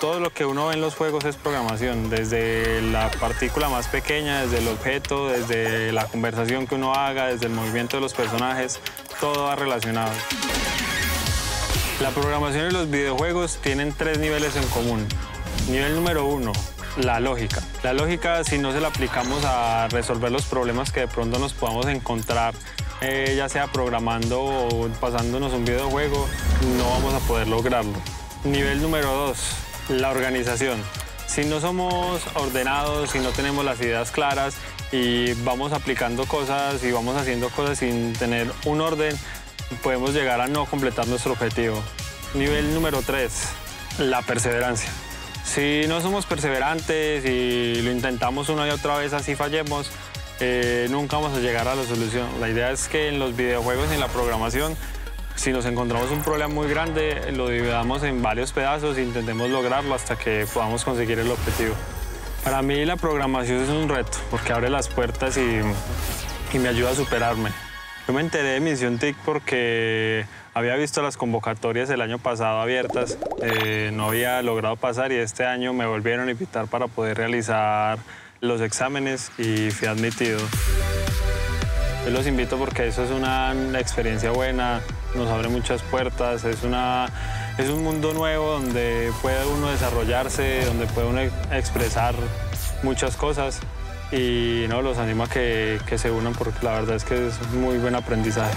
todo lo que uno ve en los juegos es programación, desde la partícula más pequeña, desde el objeto, desde la conversación que uno haga, desde el movimiento de los personajes, todo va relacionado. La programación y los videojuegos tienen tres niveles en común. Nivel número uno, la lógica. La lógica, si no se la aplicamos a resolver los problemas que de pronto nos podamos encontrar, eh, ya sea programando o pasándonos un videojuego, no vamos a poder lograrlo. Nivel número dos, la organización. Si no somos ordenados, si no tenemos las ideas claras y vamos aplicando cosas y vamos haciendo cosas sin tener un orden, podemos llegar a no completar nuestro objetivo. Nivel número 3, la perseverancia. Si no somos perseverantes y lo intentamos una y otra vez así fallemos, eh, nunca vamos a llegar a la solución. La idea es que en los videojuegos y en la programación, si nos encontramos un problema muy grande, lo dividamos en varios pedazos e intentemos lograrlo hasta que podamos conseguir el objetivo. Para mí la programación es un reto porque abre las puertas y, y me ayuda a superarme. Yo me enteré de Misión TIC porque había visto las convocatorias el año pasado abiertas, eh, no había logrado pasar y este año me volvieron a invitar para poder realizar los exámenes y fui admitido. Los invito porque eso es una experiencia buena, nos abre muchas puertas, es, una, es un mundo nuevo donde puede uno desarrollarse, donde puede uno expresar muchas cosas y no los animo a que, que se unan porque la verdad es que es muy buen aprendizaje.